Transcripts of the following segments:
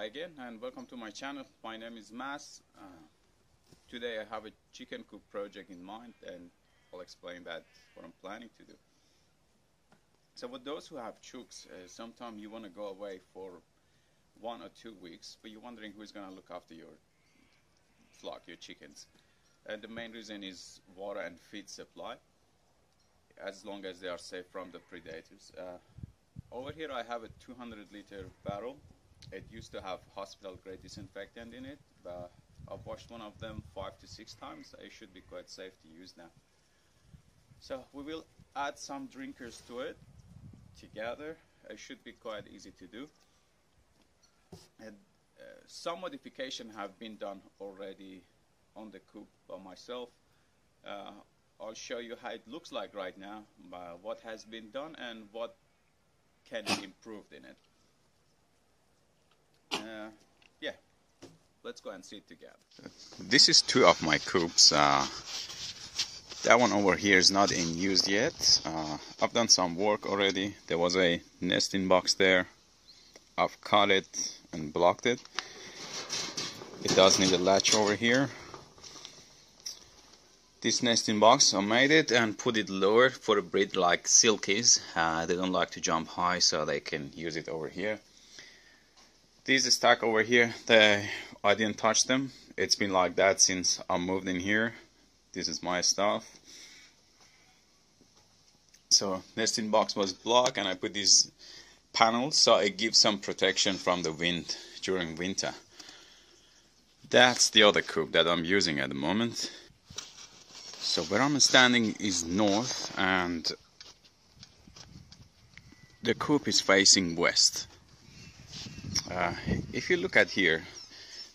Hi again and welcome to my channel. My name is Mas. Uh, today I have a chicken coop project in mind and I'll explain that what I'm planning to do. So with those who have chooks, uh, sometimes you want to go away for one or two weeks, but you're wondering who's going to look after your flock, your chickens. And the main reason is water and feed supply, as long as they are safe from the predators. Uh, over here I have a 200 liter barrel. It used to have hospital grade disinfectant in it, but I've washed one of them five to six times. It should be quite safe to use now. So we will add some drinkers to it together. It should be quite easy to do. And uh, some modification have been done already on the coop by myself. Uh, I'll show you how it looks like right now, what has been done and what can be improved in it. Uh, yeah, let's go and see it together. This is two of my coops. Uh, that one over here is not in use yet. Uh, I've done some work already. There was a nesting box there. I've cut it and blocked it. It does need a latch over here. This nesting box, I made it and put it lower for a breed like silkies. Uh, they don't like to jump high, so they can use it over here. These stack over here, they, I didn't touch them. It's been like that since I moved in here. This is my stuff. So nesting box was blocked and I put these panels so it gives some protection from the wind during winter. That's the other coop that I'm using at the moment. So where I'm standing is north and the coop is facing west uh, if you look at here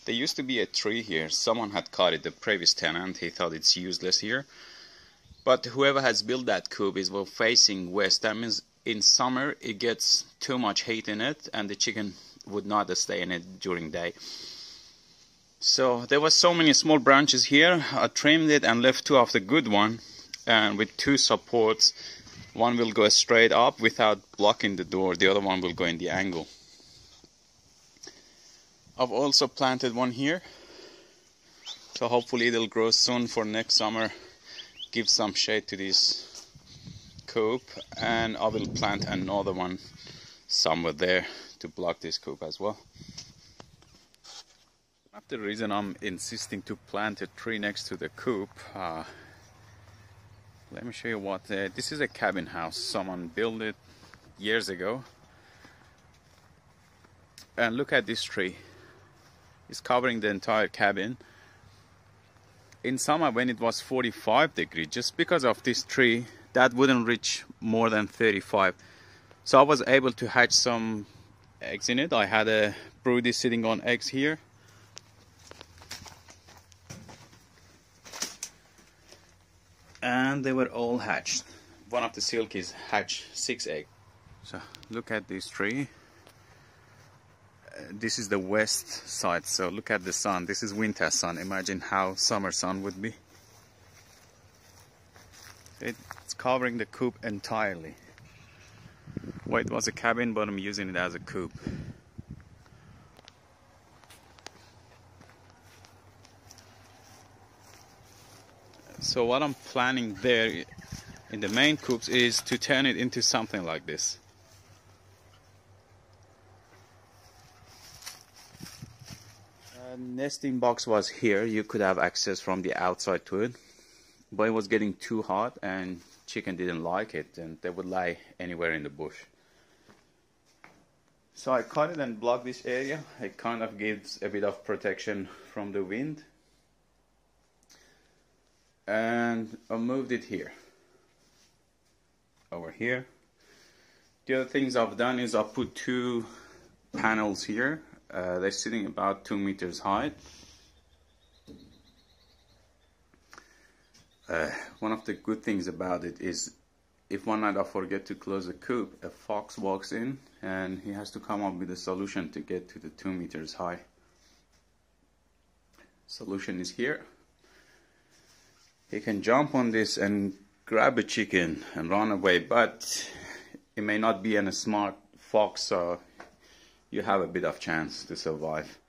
there used to be a tree here. Someone had cut it, the previous tenant. He thought it's useless here. But whoever has built that coop is well facing west. That means in summer it gets too much heat in it and the chicken would not stay in it during day. So there was so many small branches here. I trimmed it and left two of the good one. And with two supports, one will go straight up without blocking the door. The other one will go in the angle. I've also planted one here. So hopefully it'll grow soon for next summer. Give some shade to this coop and I will plant another one somewhere there to block this coop as well. The reason I'm insisting to plant a tree next to the coop uh, let me show you what uh, this is a cabin house. Someone built it years ago. And look at this tree is covering the entire cabin. In summer when it was 45 degrees, just because of this tree, that wouldn't reach more than 35. So I was able to hatch some eggs in it. I had a broody sitting on eggs here. And they were all hatched. One of the silkies hatched six eggs. So look at this tree this is the west side so look at the sun. This is winter sun. Imagine how summer sun would be. It's covering the coop entirely. Well it was a cabin but I'm using it as a coop. So what I'm planning there in the main coops is to turn it into something like this nesting box was here. You could have access from the outside to it. But it was getting too hot and chicken didn't like it and they would lie anywhere in the bush. So I cut it and blocked this area. It kind of gives a bit of protection from the wind. And I moved it here. Over here. The other things I've done is I put two panels here uh, they're sitting about two meters high. Uh, one of the good things about it is if one night I forget to close the coop, a fox walks in and he has to come up with a solution to get to the two meters high. Solution is here. He can jump on this and grab a chicken and run away, but it may not be in a smart fox, so you have a bit of chance to survive.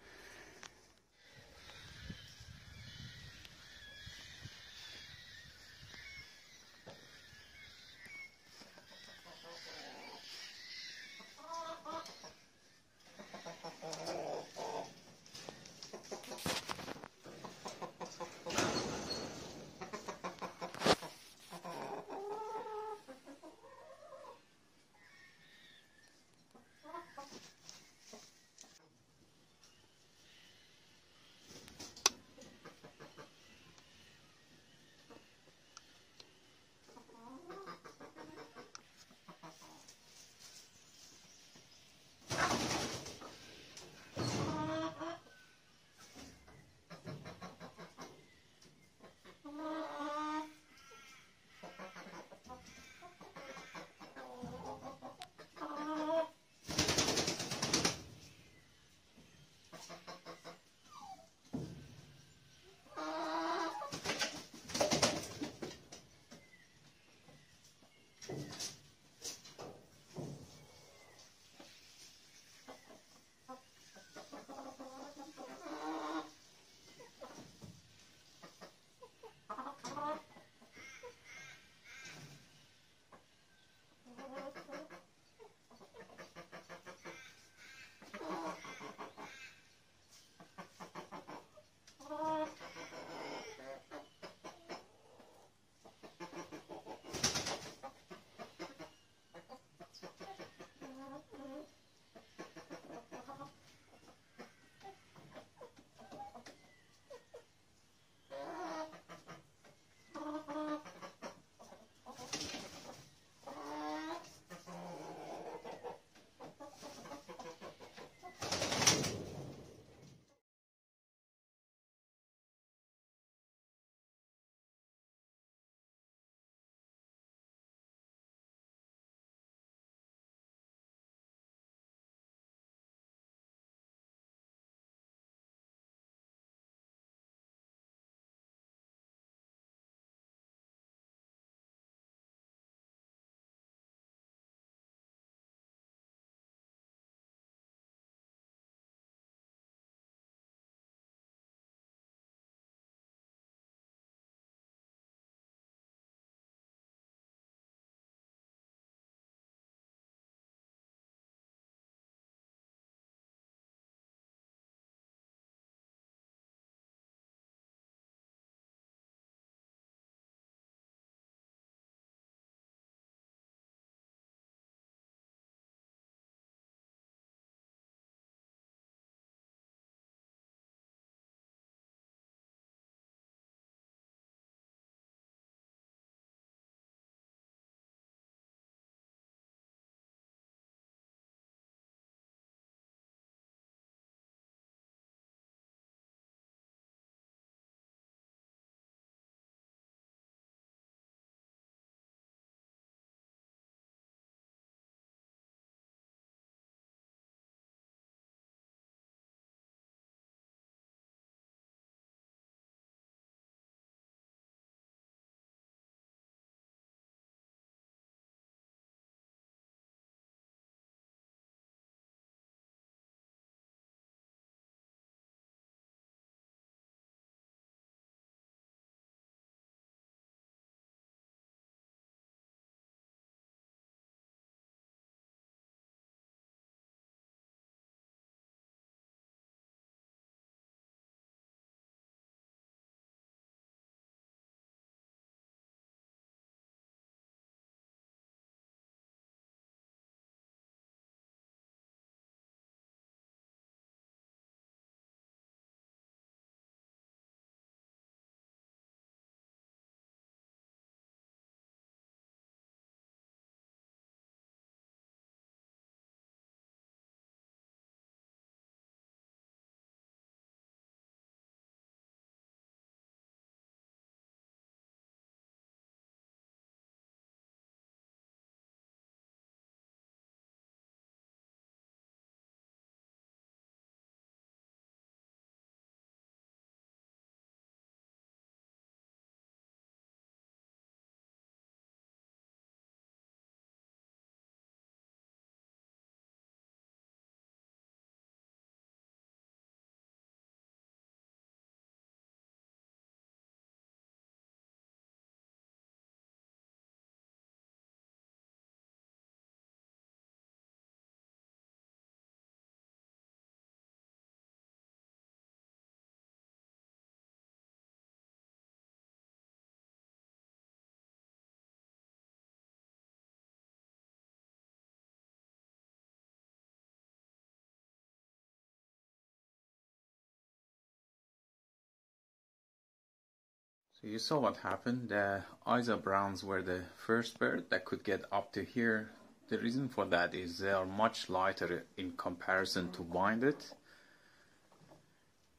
So you saw what happened. The Isa Browns were the first bird that could get up to here. The reason for that is they are much lighter in comparison to Wyandotte.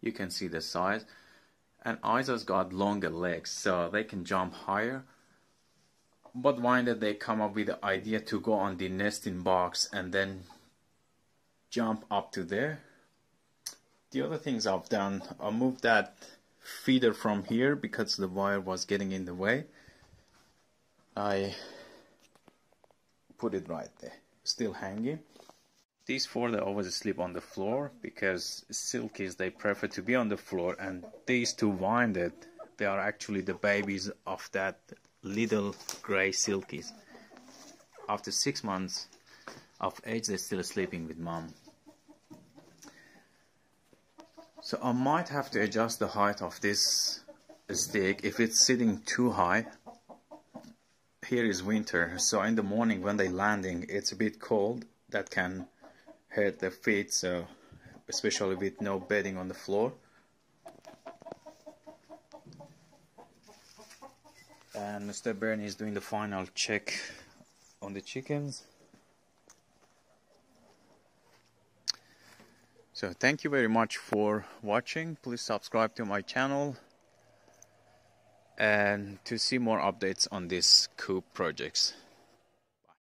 You can see the size. And Isa's got longer legs, so they can jump higher. But Wyandotte, they come up with the idea to go on the nesting box and then jump up to there. The other things I've done, I moved that feeder from here because the wire was getting in the way. I put it right there, still hanging. These four they always sleep on the floor because silkies they prefer to be on the floor and these two Wyandotte they are actually the babies of that little gray silkies. After six months of age they're still sleeping with mom. So I might have to adjust the height of this stick if it's sitting too high. Here is winter, so in the morning when they're landing, it's a bit cold. That can hurt their feet, so especially with no bedding on the floor. And Mr. Bernie is doing the final check on the chickens. So thank you very much for watching. Please subscribe to my channel and to see more updates on these coop projects.